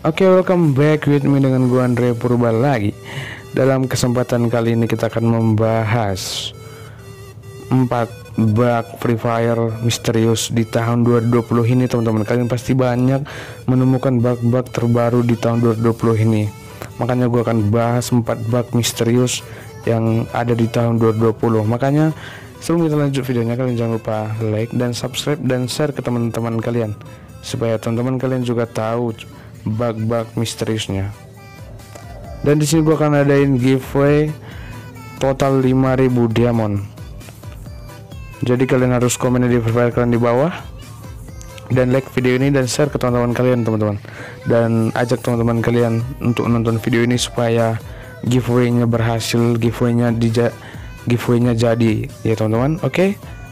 Oke, okay, welcome back with me dengan gua Andre Purba lagi. Dalam kesempatan kali ini kita akan membahas 4 bug Free Fire misterius di tahun 2020 ini, teman-teman. Kalian pasti banyak menemukan bug-bug terbaru di tahun 2020 ini. Makanya gua akan bahas 4 bug misterius yang ada di tahun 2020. Makanya sebelum kita lanjut videonya kalian jangan lupa like dan subscribe dan share ke teman-teman kalian supaya teman-teman kalian juga tahu bug-bug misteriusnya. Dan di sini gua akan adain giveaway total 5000 diamond. Jadi kalian harus komen di profile kalian di bawah dan like video ini dan share ke teman-teman kalian teman-teman. Dan ajak teman-teman kalian untuk nonton video ini supaya giveaway-nya berhasil giveaway-nya di giveaway-nya jadi ya teman-teman. Oke? Okay?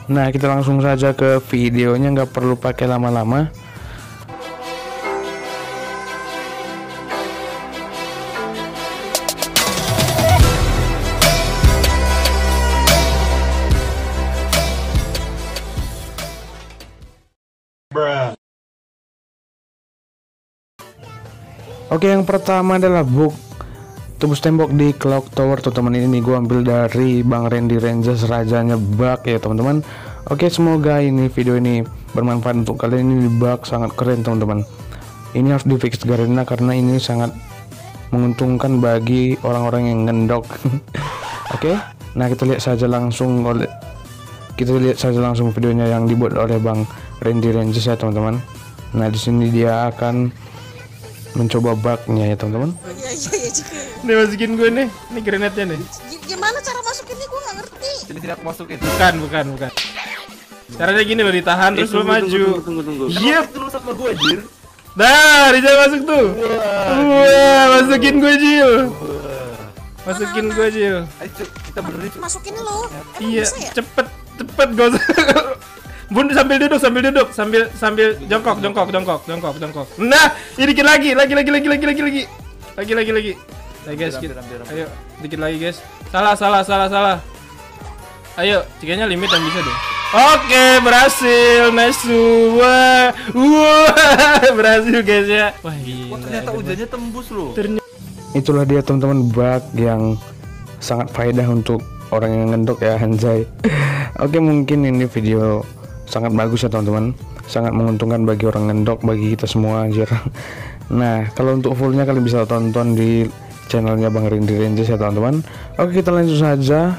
nah kita langsung saja ke videonya nggak perlu pakai lama-lama Oke yang pertama adalah book. Tembus tembok di clock tower teman-teman. Ini gue ambil dari Bang Randy Rangers rajanya bug ya teman-teman. Oke semoga ini video ini bermanfaat untuk kalian. Ini bug sangat keren teman-teman. Ini harus di fix karena karena ini sangat menguntungkan bagi orang-orang yang ngendok. Oke nah kita lihat saja langsung oleh kita lihat saja langsung videonya yang dibuat oleh Bang Randy Rangers ya teman-teman. Nah di sini dia akan mencoba bugnya ya teman-teman. Iya iya iya nih masukin gue nih. Ini granatnya nih. Gimana cara masukinnya? Gue gak ngerti. Jadi tidak masukin. Bukan bukan bukan. Caranya gini loh ditahan terus lo maju. tunggu tunggu tunggu. Iya terus sama gue jir? Dah, Rizal masuk tuh. Wah, masukin gue Jil. Masukin gue Jil. Ayo kita benerin. Masukin lo. Iya, cepet, cepet gue. Bun sambil duduk, sambil duduk, sambil sambil jongkok, jongkok, jongkok, jongkok, jongkok. Nah, ini dikit lagi, lagi, lagi, lagi, lagi, lagi, lagi, lagi, lagi, lagi. Ayo guys, kita, ayo dikit lagi guys. Salah, salah, salah, salah. Ayo, cikanya limit yang bisa deh. Oke, berhasil, nice, wah, wah, berhasil guys ya. Wah, gila. Wah, ternyata hujannya tembus loh. Ternyata. Itulah dia teman-teman bug yang sangat faedah untuk orang yang ngendok ya Hanzai. Oke, mungkin ini video sangat bagus ya teman-teman. Sangat menguntungkan bagi orang ngendok bagi kita semua anjir. Nah kalau untuk fullnya kalian bisa tonton di channelnya Bang Rindi Rangers ya teman-teman. Oke kita lanjut saja.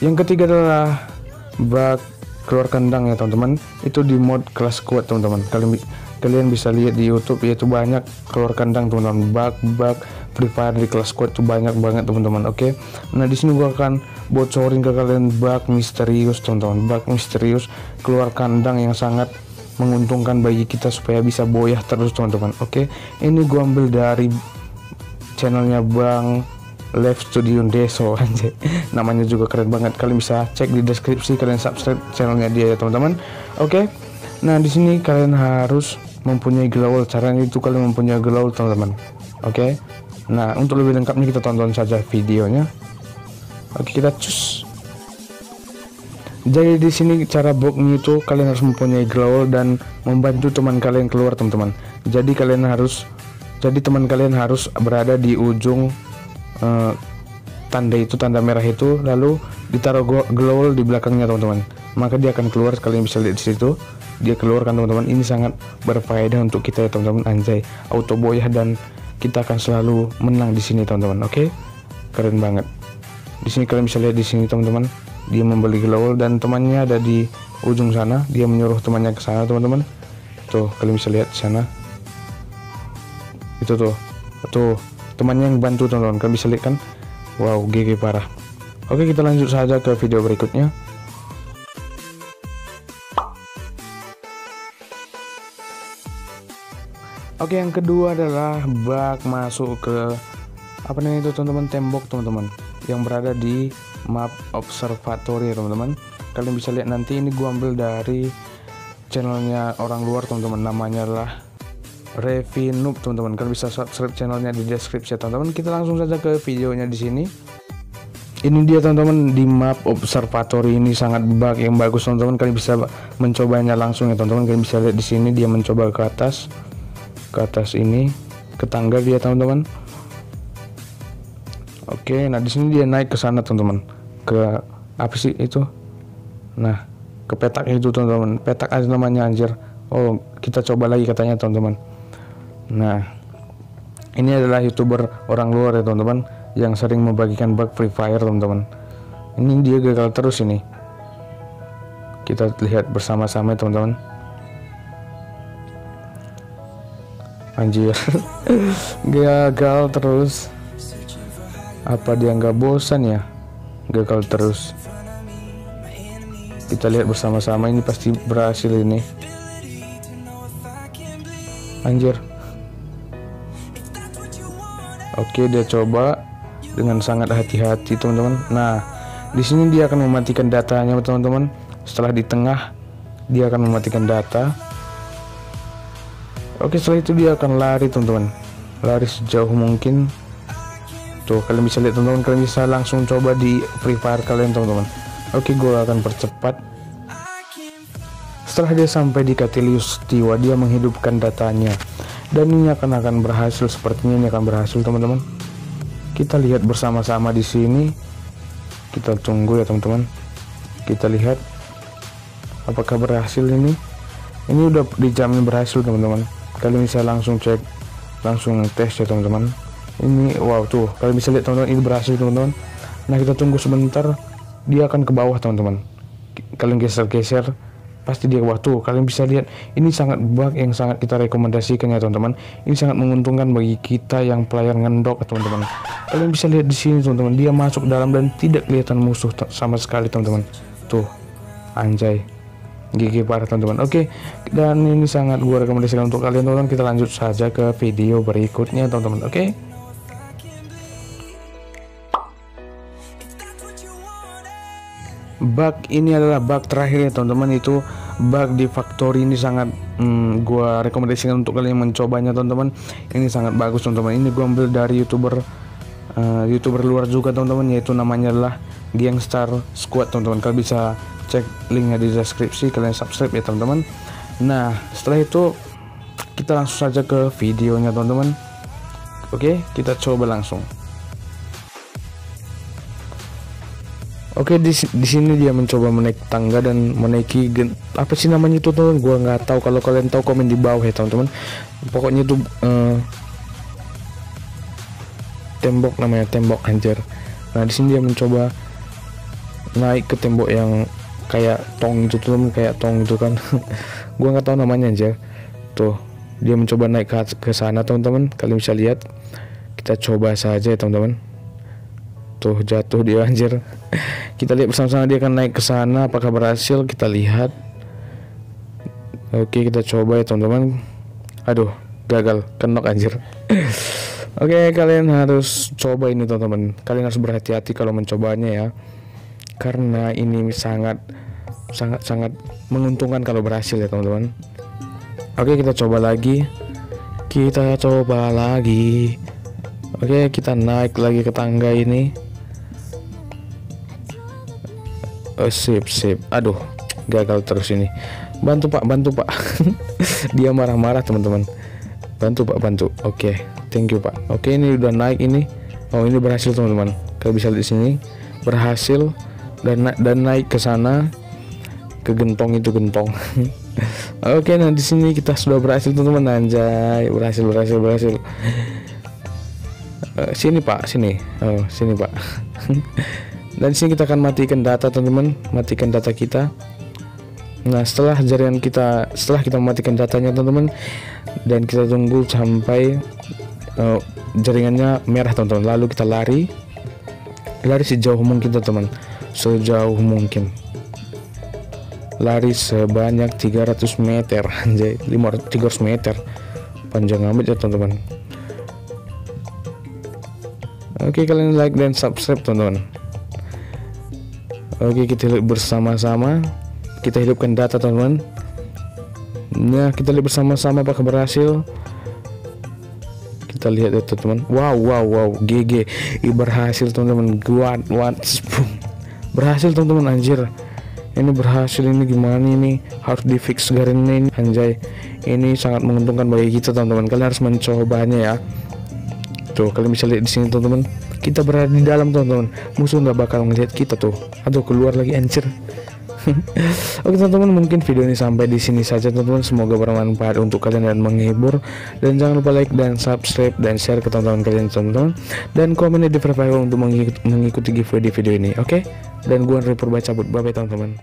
Yang ketiga adalah bug keluar kandang ya teman-teman. Itu di mode kelas kuat teman-teman. Kalian kalian bisa lihat di YouTube yaitu banyak keluar kandang teman-teman. Bug bug Free Fire di kelas squad itu banyak banget teman-teman. Oke. Nah di sini gua akan bocorin ke kalian bug misterius teman-teman bug misterius keluar kandang yang sangat menguntungkan bagi kita supaya bisa boyah terus teman-teman oke okay? ini gua ambil dari channelnya Bang Live Studio Deso anjay namanya juga keren banget kalian bisa cek di deskripsi kalian subscribe channelnya dia ya teman-teman oke okay? nah di sini kalian harus mempunyai glow caranya itu kalian mempunyai glow teman-teman oke okay? Nah, untuk lebih lengkapnya kita tonton saja videonya. Oke, kita cus. Jadi di sini cara booknya itu kalian harus mempunyai growl dan membantu teman kalian keluar teman-teman. Jadi kalian harus jadi teman kalian harus berada di ujung uh, tanda itu tanda merah itu lalu ditaruh growl di belakangnya teman-teman. Maka dia akan keluar kalian bisa lihat di situ. Dia keluar kan teman-teman. Ini sangat berfaedah untuk kita ya teman-teman anjay. Auto boyah dan kita akan selalu menang di sini teman-teman oke okay? keren banget di sini kalian bisa lihat di sini teman-teman. Dia membeli glowal dan temannya ada di ujung sana. Dia menyuruh temannya ke sana teman-teman. Tuh kalian bisa lihat sana. Itu tuh. Tuh temannya yang bantu teman-teman. Kalian bisa lihat kan? Wow GG parah. Oke kita lanjut saja ke video berikutnya. Oke yang kedua adalah bak masuk ke apa namanya itu teman-teman? Tembok teman-teman. Yang berada di map observatory teman-teman. Kalian bisa lihat nanti ini gua ambil dari channelnya orang luar teman-teman. Namanya adalah Revinub teman-teman. Kalian bisa subscribe channelnya di deskripsi teman-teman. Kita langsung saja ke videonya di sini. Ini dia teman-teman di map observatory ini sangat bug yang bagus teman-teman. Kalian bisa mencobanya langsung ya teman-teman. Kalian bisa lihat di sini dia mencoba ke atas ke atas ini ke tangga dia teman-teman oke nah di sini dia naik ke sana teman-teman. Ke apa sih itu? Nah ke petak itu teman-teman. Petak aja namanya anjir. Oh kita coba lagi katanya teman-teman. Nah ini adalah youtuber orang luar ya teman-teman yang sering membagikan bug Free Fire teman-teman. Ini dia gagal terus ini. Kita lihat bersama-sama teman-teman. Anjir. Gagal terus apa dia nggak bosan ya? Gagal terus. Kita lihat bersama-sama ini pasti berhasil ini. Anjir. Oke dia coba dengan sangat hati-hati teman-teman. Nah di sini dia akan mematikan datanya teman-teman. Setelah di tengah dia akan mematikan data. Oke setelah itu dia akan lari teman-teman. Lari sejauh mungkin Tuh kalian bisa lihat teman-teman Kalian bisa langsung coba di Free Fire kalian teman-teman. Oke gue akan percepat. Setelah dia sampai di Catilius Tiwa Dia menghidupkan datanya. Dan ini akan akan berhasil Sepertinya ini akan berhasil teman-teman. Kita lihat bersama-sama di sini. Kita tunggu ya teman-teman. Kita lihat Apakah berhasil ini. Ini udah dijamin berhasil teman-teman. Kalian bisa langsung cek langsung tes ya teman-teman ini wow tuh. Kalian bisa lihat teman-teman ini berhasil teman-teman. Nah kita tunggu sebentar. Dia akan ke bawah teman-teman. Kalian geser-geser pasti dia tuh kalian bisa lihat ini sangat bug yang sangat kita rekomendasikan ya teman-teman. Ini sangat menguntungkan bagi kita yang player ngendok teman-teman. Kalian bisa lihat di sini teman-teman. Dia masuk dalam dan tidak kelihatan musuh sama sekali teman-teman. Tuh anjay. Gigi parah teman-teman. Oke dan ini sangat gua rekomendasikan untuk kalian teman-teman. Kita lanjut saja ke video berikutnya teman-teman. Oke bug ini adalah bug terakhir ya teman-teman. Itu bug di factory ini sangat hmm, gua rekomendasikan untuk kalian mencobanya teman-teman. Ini sangat bagus teman-teman. Ini gua ambil dari youtuber uh, youtuber luar juga teman-teman yaitu namanya adalah Gangstar Squad teman-teman. Kalian bisa cek linknya di deskripsi. Kalian subscribe ya teman-teman. Nah setelah itu kita langsung saja ke videonya teman-teman. Oke kita coba langsung Oke di, di sini dia mencoba menaik tangga dan menaiki gen, apa sih namanya itu teman? Gua nggak tahu. Kalau kalian tahu komen di bawah ya teman-teman. Pokoknya itu uh, tembok namanya tembok anjir. Nah di sini dia mencoba naik ke tembok yang kayak tong itu tuh kayak tong itu kan. Gua nggak tahu namanya aja tuh dia mencoba naik ke, ke sana teman-teman. Kalian bisa lihat. Kita coba saja ya teman-teman tuh jatuh dia anjir. Kita lihat bersama-sama dia akan naik ke sana. Apakah berhasil? Kita lihat. Oke kita coba ya teman-teman. Aduh gagal. Kenok anjir. Oke kalian harus coba ini teman-teman. Kalian harus berhati-hati kalau mencobanya ya. Karena ini sangat sangat sangat menguntungkan kalau berhasil ya teman-teman. Oke kita coba lagi. Kita coba lagi. Oke kita naik lagi ke tangga ini oh, sip sip. Aduh gagal terus ini. Bantu pak bantu pak. Dia marah-marah teman-teman. Bantu pak bantu. Oke okay. thank you pak. Oke okay, ini udah naik ini. Oh ini berhasil teman-teman. Kalau bisa di sini berhasil dan na dan naik ke sana ke gentong itu gentong. Oke okay, nah di sini kita sudah berhasil teman-teman. Anjay berhasil berhasil berhasil. Uh, sini pak sini. Oh sini pak dan sini kita akan matikan data teman-teman. Matikan data kita. Nah setelah jaringan kita setelah kita mematikan datanya teman-teman dan kita tunggu sampai uh, jaringannya merah teman-teman. Lalu kita lari. Lari sejauh mungkin teman-teman. Sejauh mungkin. Lari sebanyak 300 meter anjay. 300 meter. Panjang amat ya teman-teman. Oke kalian like dan subscribe teman-teman Oke kita lihat bersama-sama. Kita hidupkan data teman-teman. Nah kita lihat bersama-sama apakah berhasil. Kita lihat ya teman-teman wow wow wow. GG berhasil teman-teman. Gua what berhasil teman-teman anjir. Ini berhasil ini gimana ini? Harus di fix garingnya ini. Anjay. Ini sangat menguntungkan bagi kita teman-teman. Kalian harus mencobanya ya. Tuh kalian bisa lihat di sini teman-teman kita berada di dalam teman-teman musuh nggak bakal ngelihat kita tuh. Aduh keluar lagi anjir. Oke teman-teman mungkin video ini sampai di sini saja teman-teman semoga bermanfaat untuk kalian dan menghibur. Dan jangan lupa like dan subscribe dan share ke teman-teman kalian teman-teman dan komen di Fire untuk mengikuti, giveaway di video ini oke? Dan gua Andre Purba cabut bye bye teman-teman